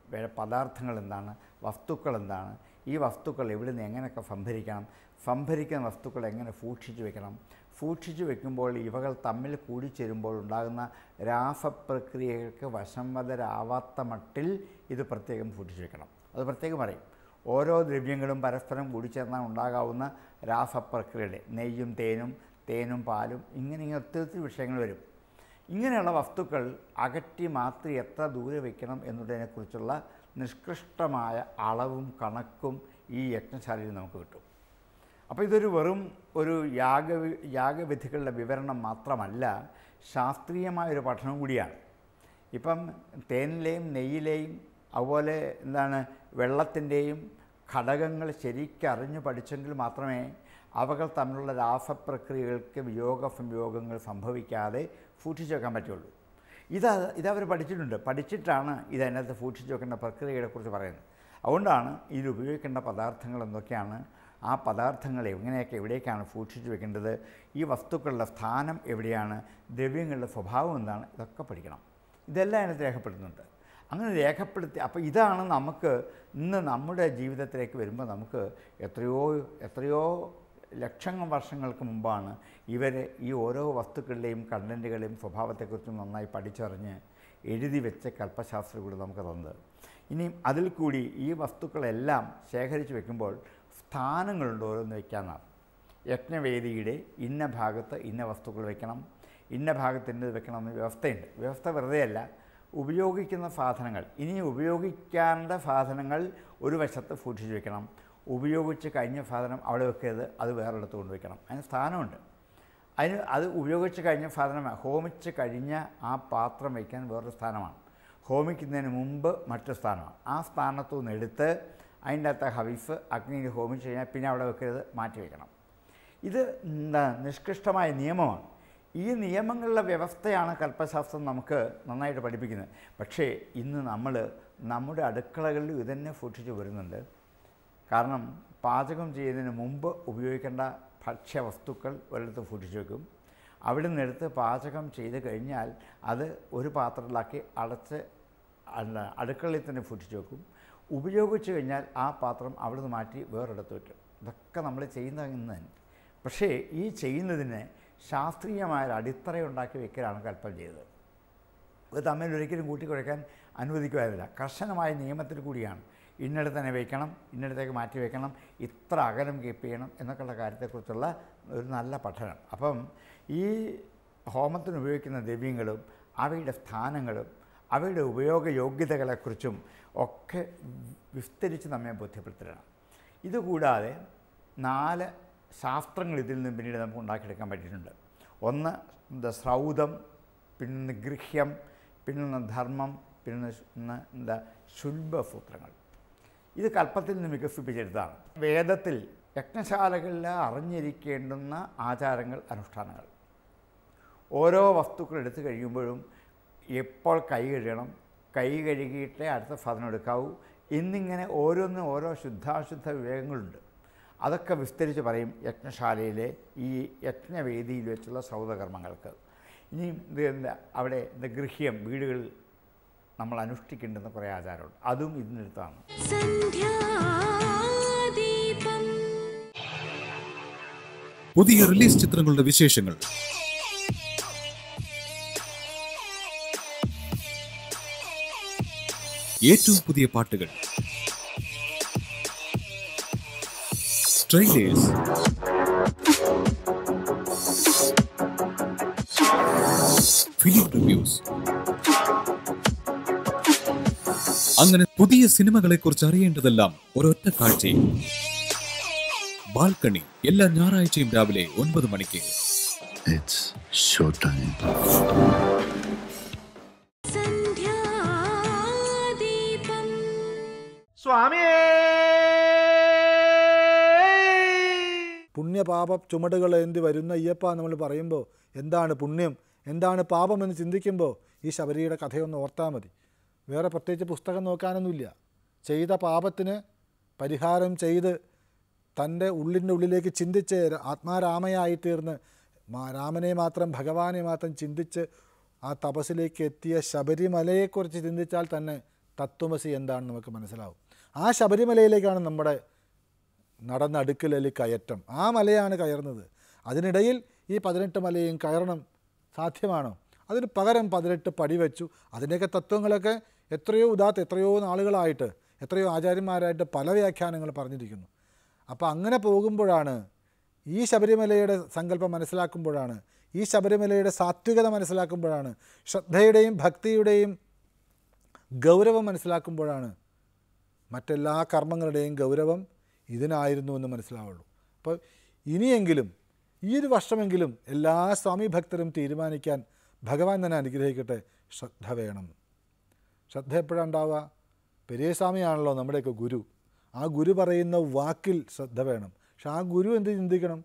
വേണ്ട പദാർത്ഥങ്ങൾ എന്താണ്? വസ്തുക്കൾ എന്താണ്? ഈ വസ്തുക്കൾ എവിടെ നിന്ന് എങ്ങനെയൊക്കെ സംഭരിക്കണം സംഭരിക്കുന്ന വസ്തുക്കൾ എങ്ങനെ സൂക്ഷിച്ചു വെക്കണം സൂക്ഷിച്ചു വെക്കുമ്പോൾ ഇവകൾ തമ്മിൽ കൂടിച്ചേരുമ്പോൾ ഉണ്ടാകുന്ന രാസപ്രക്രിയകൾക്ക് വശംവതരാവാത്ത മട്ടിൽ ഇത് പ്രത്യേകം സൂക്ഷിച്ചു വെക്കണം. അത് പ്രത്യേകം പറയും. ഓരോ ദ്രവ്യങ്ങളും പരസ്പരം കൂടിച്ചേർന്നാൽ ഉണ്ടാകാവുന്ന രാസപ്രക്രിയയുടെ നെയ്യും തേനും തേനും പാലും ഇങ്ങനെ ഇങ്ങനെ ഒത്തിരി ഒത്തിരി വിഷയങ്ങൾ വരും. ഇങ്ങനെയുള്ള വസ്തുക്കൾ അകറ്റി മാറ്റി എത്ര ദൂരെ വയ്ക്കണം എന്നതിനെക്കുറിച്ചുള്ള നിഷ്കൃഷ്ടമായ അളവും കണക്കും ഈ യജ്ഞശാലയിൽ നമുക്ക് കിട്ടും. അപ്പോൾ ഇതൊരു വെറും ഒരു യാഗ യാഗവിധികളുടെ വിവരണം മാത്രമല്ല ശാസ്ത്രീയമായൊരു പഠനം കൂടിയാണ്. ഇപ്പം തേനിലെയും നെയ്യിലെയും അതുപോലെ എന്താണ് വെള്ളത്തിന്റെയും ഘടകങ്ങൾ ശരിക്കറിഞ്ഞു പഠിച്ചെങ്കിൽ മാത്രമേ അവകൾ തമ്മിലുള്ള രാസപ്രക്രിയകൾക്ക് വിയോഗ സംയോഗങ്ങൾ സംഭവിക്കാതെ സൂക്ഷിച്ചു വെക്കാൻ പറ്റുള്ളൂ. ഇത് ഇതവർ പഠിച്ചിട്ടുണ്ട്. പഠിച്ചിട്ടാണ് ഇതിനകത്ത് സൂക്ഷിച്ചു വെക്കേണ്ട പ്രക്രിയകളെക്കുറിച്ച് പറയുന്നത്. അതുകൊണ്ടാണ് ഇതിൽ ഉപയോഗിക്കേണ്ട പദാർത്ഥങ്ങൾ എന്തൊക്കെയാണ് ആ പദാർത്ഥങ്ങൾ എങ്ങനെയൊക്കെ എവിടേക്കാണ് സൂക്ഷിച്ചു വെക്കേണ്ടത് ഈ വസ്തുക്കളുടെ സ്ഥാനം എവിടെയാണ് ദ്രവ്യങ്ങളുടെ സ്വഭാവം എന്താണ് ഇതൊക്കെ പഠിക്കണം. ഇതെല്ലാം അതിനകത്ത് രേഖപ്പെടുത്തുന്നുണ്ട്. അങ്ങനെ രേഖപ്പെടുത്തി അപ്പോൾ ഇതാണ് നമുക്ക് ഇന്ന് നമ്മുടെ ജീവിതത്തിലേക്ക് വരുമ്പോൾ നമുക്ക് എത്രയോ എത്രയോ ലക്ഷങ്ങൾ വർഷങ്ങൾക്ക് മുമ്പാണ് ഇവർ ഈ ഓരോ വസ്തുക്കളുടെയും കണ്ടന്റുകളെയും സ്വഭാവത്തെക്കുറിച്ചും നന്നായി പഠിച്ചറിഞ്ഞ് എഴുതി വെച്ച കൽപ്പശാസ്ത്രം കൂടി നമുക്ക് തന്നത്. ഇനിയും അതിൽ കൂടി ഈ വസ്തുക്കളെല്ലാം ശേഖരിച്ച് വെക്കുമ്പോൾ സ്ഥാനങ്ങളുണ്ട് ഓരോന്ന് വയ്ക്കാനാണ് യജ്ഞവേദിയുടെ ഇന്ന ഭാഗത്ത് ഇന്ന വസ്തുക്കൾ വെക്കണം ഇന്ന ഭാഗത്ത് ഇന്നത് വെക്കണമെന്ന് വ്യവസ്ഥയുണ്ട്. വ്യവസ്ഥ വെറുതെയല്ല ഉപയോഗിക്കുന്ന സാധനങ്ങൾ ഇനി ഉപയോഗിക്കേണ്ട സാധനങ്ങൾ ഒരു വശത്ത് സൂക്ഷിച്ച് വെക്കണം ഉപയോഗിച്ച് കഴിഞ്ഞ സാധനം അവിടെ വെക്കരുത് അത് വേറെടുത്ത് കൊണ്ടുവയ്ക്കണം. അതിന് സ്ഥാനമുണ്ട്. അതിന് അത് ഉപയോഗിച്ച് കഴിഞ്ഞ സാധനം ഹോമിച്ച് കഴിഞ്ഞ ആ പാത്രം വയ്ക്കാൻ വേറൊരു സ്ഥാനമാണ്. ഹോമിക്കുന്നതിന് മുമ്പ് മറ്റു സ്ഥാനമാണ്. ആ സ്ഥാനത്തു നിന്ന് എടുത്ത് അതിന്റെ അകത്ത് ഹവിഫ് അഗ്നിയിൽ ഹോമിച്ച് കഴിഞ്ഞാൽ പിന്നെ അവിടെ വെക്കരുത് മാറ്റി വയ്ക്കണം ഇത് എന്താ നിഷ്കൃഷ്ടമായ നിയമമാണ്. ഈ നിയമങ്ങളുടെ വ്യവസ്ഥയാണ് കൽപ്പശാസ്ത്രം നമുക്ക് നന്നായിട്ട് പഠിപ്പിക്കുന്നത്. പക്ഷേ ഇന്ന് നമ്മൾ നമ്മുടെ അടുക്കളകളിൽ ഇതന്നെ സൂക്ഷിച്ച് വരുന്നുണ്ട്. കാരണം പാചകം ചെയ്യുന്നതിന് മുമ്പ് ഉപയോഗിക്കേണ്ട ഭക്ഷ്യവസ്തുക്കൾ ഒരിടത്ത് സൂക്ഷിച്ചു വെക്കും. അവിടെ നിന്നെടുത്ത് പാചകം ചെയ്ത് കഴിഞ്ഞാൽ അത് ഒരു പാത്രത്തിലാക്കി അടച്ച് അടുക്കളയിൽ തന്നെ സൂക്ഷിച്ചു വെക്കും. ഉപയോഗിച്ച് കഴിഞ്ഞാൽ ആ പാത്രം അവിടെ നിന്ന് മാറ്റി വേറെടുത്ത് വയ്ക്കും ഇതൊക്കെ നമ്മൾ ചെയ്യുന്നതിന് തന്നെ. പക്ഷേ ഈ ചെയ്യുന്നതിന് ശാസ്ത്രീയമായ ഒരു അടിത്തറയുണ്ടാക്കി വെക്കലാണ് കൽപ്പന ചെയ്തത്. ഇത് തമ്മിൽ ഒരിക്കലും കൂട്ടിക്കുഴയ്ക്കാൻ അനുവദിക്കുമായിരുന്നില്ല കർശനമായ നിയമത്തിൽ കൂടിയാണ്. ഇന്നിടത്ത് തന്നെ വയ്ക്കണം ഇന്നിടത്തേക്ക് മാറ്റി വയ്ക്കണം ഇത്ര അകലം കീപ്പ് ചെയ്യണം എന്നൊക്കെയുള്ള കാര്യത്തെക്കുറിച്ചുള്ള ഒരു നല്ല പഠനം. അപ്പം ഈ ഹോമത്തിന് ഉപയോഗിക്കുന്ന ദ്രവ്യങ്ങളും അവയുടെ സ്ഥാനങ്ങളും അവയുടെ ഉപയോഗ യോഗ്യതകളെക്കുറിച്ചും ഒക്കെ വിസ്തരിച്ച് നമ്മെ ബോധ്യപ്പെടുത്തണം ഇതുകൂടാതെ നാല് ശാസ്ത്രങ്ങൾ ഇതിൽ നിന്ന് പിന്നീട് നമുക്ക് ഉണ്ടാക്കിയെടുക്കാൻ പറ്റിയിട്ടുണ്ട്. ഒന്ന് എന്താ ശ്രൗതം പിന്നെ ഗൃഹ്യം പിന്നെ ധർമ്മം പിന്നെ എന്താ ശുൽഭസൂത്രങ്ങൾ. ഇത് കൽപ്പത്തിൽ നിന്ന് വികസിപ്പിച്ചെടുത്താണ് വേദത്തിൽ യജ്ഞശാലകളിൽ അറിഞ്ഞിരിക്കേണ്ടുന്ന ആചാരങ്ങൾ അനുഷ്ഠാനങ്ങൾ. ഓരോ വസ്തുക്കൾ എടുത്തു കഴിയുമ്പോഴും എപ്പോൾ കൈ കഴുകണം കൈ കഴുകിയിട്ടേ അടുത്ത സാധനം എടുക്കാവൂ എന്നിങ്ങനെ ഓരോന്നും ഓരോ ശുദ്ധാശുദ്ധ വിവേകങ്ങളുണ്ട്. അതൊക്കെ വിസ്തരിച്ച് പറയും യജ്ഞശാലയിലെ ഈ യജ്ഞവേദിയിൽ വെച്ചുള്ള സൗദകർമ്മങ്ങൾക്ക് ഇനി ഇത് അവിടെ ഗൃഹ്യം വീടുകളിൽ നമ്മൾ അനുഷ്ഠിക്കേണ്ടുന്ന കുറേ ആചാരമുണ്ട്. അതും ഇതിനടുത്താണ്. പുതിയ റിലീസ് ചിത്രങ്ങളുടെ വിശേഷങ്ങൾ. ഏറ്റവും പുതിയ പാട്ടുകൾ. ട്രെയിലേഴ്സ് ഫിലിം റിവ്യൂസ് അങ്ങനെ പുതിയ സിനിമകളെ കുറിച്ച് അറിയേണ്ടതെല്ലാം ഒരൊറ്റ കാഴ്ചയിൽ ബാൽക്കണി എല്ലാ ഞായറാഴ്ചയും രാവിലെ ഒൻപത് മണിക്ക്. സ്വാമിയേ! പുണ്യപാപ ചുമടുകൾ എന്ത് വരുന്ന അയ്യപ്പ നമ്മൾ പറയുമ്പോൾ എന്താണ് പുണ്യം? എന്താണ് പാപം എന്ന് ചിന്തിക്കുമ്പോൾ ഈ ശബരിയുടെ കഥയൊന്ന് ഓർത്താൽ മതി. വേറെ പ്രത്യേകിച്ച് പുസ്തകം നോക്കാനൊന്നുമില്ല. ചെയ്ത പാപത്തിന് പരിഹാരം ചെയ്ത് തന്റെ ഉള്ളിന്റെ ഉള്ളിലേക്ക് ചിന്തിച്ച് ആത്മാരാമയായി തീർന്ന് രാമനെ മാത്രം ഭഗവാനെ മാത്രം ചിന്തിച്ച് ആ തപസ്സിലേക്ക് എത്തിയ ശബരിമലയെക്കുറിച്ച് ചിന്തിച്ചാൽ തന്നെ തത്വമസി എന്താണെന്ന് നമുക്ക് മനസ്സിലാവും. ആ ശബരിമലയിലേക്കാണ് നമ്മുടെ നടന്നടുക്കലി കയറ്റം. ആ മലയാണ് കയറുന്നത്. അതിനിടയിൽ ഈ പതിനെട്ട് മലയും കയറണം സാധ്യമാണോ? അതിന് പകരം പതിനെട്ട് പടി വെച്ചു. അതിന്റെയൊക്കെ തത്വങ്ങളൊക്കെ എത്രയോ ഉദാത്ത് എത്രയോ നാളുകളായിട്ട് എത്രയോ ആചാര്യന്മാരായിട്ട് പല വ്യാഖ്യാനങ്ങൾ പറഞ്ഞിരിക്കുന്നു. അപ്പോൾ അങ്ങനെ പോകുമ്പോഴാണ് ഈ ശബരിമലയുടെ സങ്കല്പം മനസ്സിലാക്കുമ്പോഴാണ് ഈ ശബരിമലയുടെ സാത്വികത മനസ്സിലാക്കുമ്പോഴാണ് ശ്രദ്ധയുടെയും ഭക്തിയുടെയും ഗൗരവം മനസ്സിലാക്കുമ്പോഴാണ് മറ്റെല്ലാ കർമ്മങ്ങളുടെയും ഗൗരവം ഇതിനായിരുന്നു എന്ന് മനസ്സിലാവുള്ളൂ. അപ്പോൾ ഇനിയെങ്കിലും ഈ ഒരു വർഷമെങ്കിലും എല്ലാ സ്വാമി ഭക്തരും തീരുമാനിക്കാൻ ഭഗവാൻ തന്നെ അനുഗ്രഹിക്കട്ടെ. ശ്രദ്ധ വേണം. ശ്രദ്ധ എപ്പോഴാണ് ഉണ്ടാവുക പെരിയസ്വാമിയാണല്ലോ നമ്മുടെയൊക്കെ ഗുരു. ആ ഗുരു പറയുന്ന വാക്കിൽ ശ്രദ്ധ വേണം. പക്ഷെ ആ ഗുരു എന്ത് ചിന്തിക്കണം?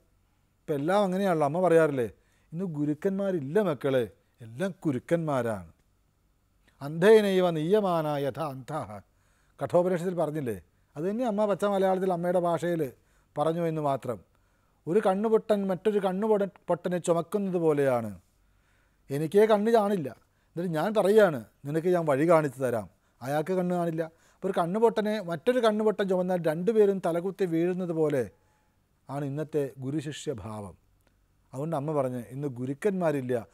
ഇപ്പം എല്ലാം അങ്ങനെയാണല്ലോ. അമ്മ പറയാറില്ലേ ഇന്ന് ഗുരുക്കന്മാരില്ല മക്കളെ. എല്ലാം കുരുക്കന്മാരാണ്. അന്ധേനൈവ നീയമാന യഥ അന്ധ കഠോപനിഷത്തിൽ പറഞ്ഞില്ലേ അത് തന്നെ അമ്മ പച്ച മലയാളത്തിൽ അമ്മയുടെ ഭാഷയിൽ പറഞ്ഞു എന്ന് മാത്രം. ഒരു കണ്ണുപൊട്ടൻ മറ്റൊരു കണ്ണുപൊട്ടനെ ചുമക്കുന്നത് പോലെയാണ്. എനിക്കേ കണ്ണ് കാണില്ല എന്നിട്ട് ഞാൻ പറയുകയാണ് നിനക്ക് ഞാൻ വഴി കാണിച്ചു തരാം. അയാൾക്ക് കണ്ണ് കാണില്ല. അപ്പോൾ ഒരു കണ്ണുപൊട്ടനെ മറ്റൊരു കണ്ണുപൊട്ടൻ ചുമന്നാൽ രണ്ടുപേരും തലകുത്തി വീഴുന്നത് പോലെ ആണ് ഇന്നത്തെ ഗുരുശിഷ്യ ഭാവം. അതുകൊണ്ട് അമ്മ പറഞ്ഞ് ഇന്ന് ഗുരുക്കന്മാരില്ല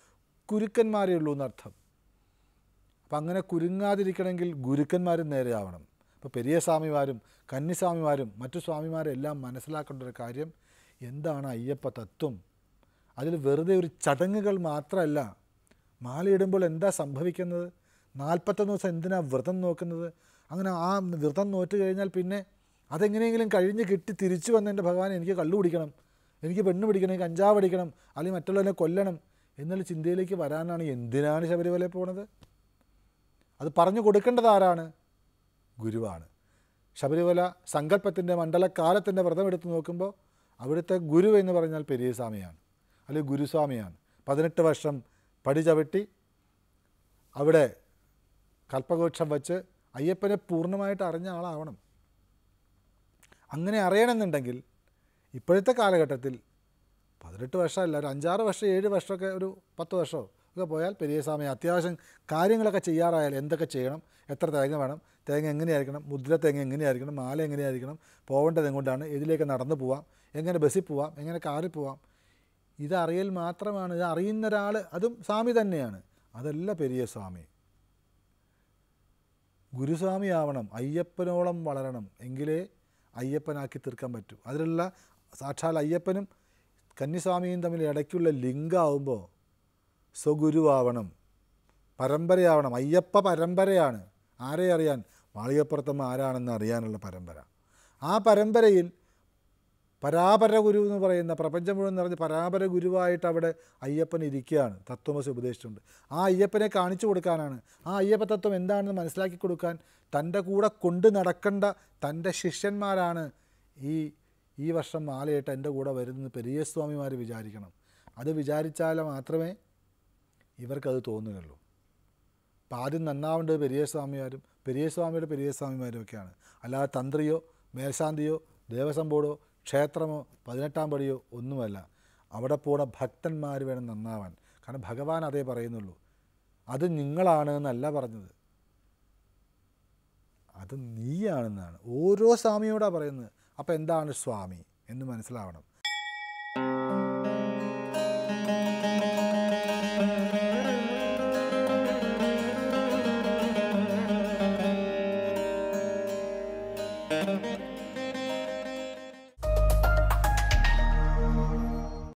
കുരുക്കന്മാരേ ഉള്ളൂ എന്നർത്ഥം. അപ്പം അങ്ങനെ കുരുങ്ങാതിരിക്കണമെങ്കിൽ ഗുരുക്കന്മാരും നേരെയാവണം. ഇപ്പോൾ പെരിയ സ്വാമിമാരും കന്നിസ്വാമിമാരും മറ്റു സ്വാമിമാരെല്ലാം മനസ്സിലാക്കേണ്ട ഒരു കാര്യം എന്താണ് അയ്യപ്പ തത്വം? അതിൽ വെറുതെ ഒരു ചടങ്ങുകൾ മാത്രമല്ല മാലയിടുമ്പോൾ എന്താ സംഭവിക്കുന്നത്? നാൽപ്പത്തൊന്ന് ദിവസം എന്തിനാണ് വ്രതം നോക്കുന്നത്? അങ്ങനെ ആ വ്രതം നോറ്റ് കഴിഞ്ഞാൽ പിന്നെ അതെങ്ങനെയെങ്കിലും കഴിഞ്ഞ് കിട്ടി തിരിച്ചു വന്ന എന്റെ ഭഗവാൻ എനിക്ക് കള്ളു പിടിക്കണം എനിക്ക് പെണ്ണ് പിടിക്കണം കഞ്ചാവ് അടിക്കണം അല്ലെങ്കിൽ മറ്റുള്ളവരെ കൊല്ലണം എന്നുള്ള ചിന്തയിലേക്ക് വരാനാണ് എന്തിനാണ് ശബരിമല പോണത്? അത് പറഞ്ഞു കൊടുക്കേണ്ടത് ആരാണ്? ഗുരുവാണ്. ശബരിമല സങ്കല്പത്തിന്റെ മണ്ഡലകാലത്തിന്റെ വ്രതം എടുത്ത് നോക്കുമ്പോൾ അവിടുത്തെ ഗുരു എന്ന് പറഞ്ഞാൽ പെരിയസ്വാമിയാണ് അല്ലെങ്കിൽ ഗുരുസ്വാമിയാണ്. പതിനെട്ട് വർഷം പടി ചവിട്ടി അവിടെ കൽപ്പകോക്ഷം വച്ച് അയ്യപ്പനെ പൂർണമായിട്ട് അറിഞ്ഞ ആളാവണം. അങ്ങനെ അറിയണമെന്നുണ്ടെങ്കിൽ ഇപ്പോഴത്തെ കാലഘട്ടത്തിൽ പതിനെട്ട് വർഷമല്ല ഒരു അഞ്ചാറ് വർഷം ഏഴ് വർഷമൊക്കെ ഒരു പത്ത് വർഷമോ ഒക്കെ പോയാൽ പെരിയസ്വാമി അത്യാവശ്യം കാര്യങ്ങളൊക്കെ ചെയ്യാറായാൽ എന്തൊക്കെ ചെയ്യണം എത്ര തേങ്ങ വേണം തേങ്ങ എങ്ങനെയായിരിക്കണം മുദ്ര തേങ്ങ എങ്ങനെയായിരിക്കണം മാല എങ്ങനെയായിരിക്കണം പോകേണ്ടത് എങ്ങോട്ടാണ് ഇതിലേക്ക് നടന്നു പോവാം എങ്ങനെ ബസ്സിൽ പോവാം എങ്ങനെ കാറിൽ പോവാം ഇതറിയൽ മാത്രമാണ് ഇത് അറിയുന്ന ഒരാൾ അതും സ്വാമി തന്നെയാണ്. അതല്ല പെരിയ സ്വാമി. ഗുരുസ്വാമി ആവണം അയ്യപ്പനോളം വളരണം എങ്കിലേ അയ്യപ്പനാക്കി തീർക്കാൻ പറ്റൂ. അതിലുള്ള സാക്ഷാൽ അയ്യപ്പനും കന്നിസ്വാമിയും തമ്മിൽ ഇടയ്ക്കുള്ള ലിങ്കാവുമ്പോൾ സ്വഗുരുവാവണം. പരമ്പരയാവണം. അയ്യപ്പ പരമ്പരയാണ്. ആരെ അറിയാൻ? മാളികപ്പുറത്തമ്മ ആരാണെന്ന് അറിയാനുള്ള പരമ്പര. ആ പരമ്പരയിൽ പരാപര ഗുരു എന്ന് പറയുന്ന പ്രപഞ്ചം മുഴുവൻ നിറഞ്ഞ് പരാപര ഗുരുവായിട്ട് അവിടെ അയ്യപ്പൻ ഇരിക്കുകയാണ്. തത്വമസി ഉപദേശിച്ചിട്ടുണ്ട്. ആ അയ്യപ്പനെ കാണിച്ചു കൊടുക്കാനാണ്. ആ അയ്യപ്പ തത്വം എന്താണെന്ന് മനസ്സിലാക്കി കൊടുക്കാൻ തന്റെ കൂടെ കൊണ്ടു നടക്കേണ്ട തന്റെ ശിഷ്യന്മാരാണ് ഈ ഈ വർഷം മാലയിട്ട് എന്റെ കൂടെ വരുന്നത് പെരിയസ്വാമിമാർ വിചാരിക്കണം. അത് വിചാരിച്ചാൽ മാത്രമേ ഇവർക്കത് തോന്നുകയുള്ളൂ. അപ്പം ആദ്യം നന്നാവേണ്ടത് പെരിയസ്വാമിമാരും പെരിയസ്വാമിയുടെ പെരിയസ്വാമിമാരും ഒക്കെയാണ് അല്ലാതെ തന്ത്രിയോ മേൽശാന്തിയോ ദേവസ്വം ബോർഡോ ക്ഷേത്രമോ പതിനെട്ടാം പടിയോ ഒന്നുമല്ല. അവിടെ പോണ ഭക്തന്മാർ വേണം നന്നാവാൻ. കാരണം ഭഗവാൻ അതേ പറയുന്നുള്ളൂ. അത് നിങ്ങളാണ് എന്നല്ല പറഞ്ഞത്. അത് നീയാണെന്നാണ്. ഓരോ സ്വാമിയോടാണ് പറയുന്നത്. അപ്പോൾ എന്താണ് സ്വാമി എന്ന് മനസ്സിലാവണം.